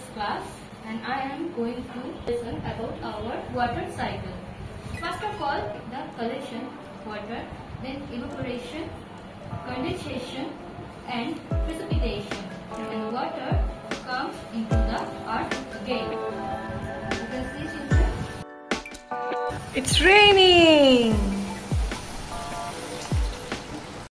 this class and I am going to listen about our water cycle. First of all, the collection water, then evaporation, condensation and precipitation. And water comes into the earth again. You can see children. It's raining.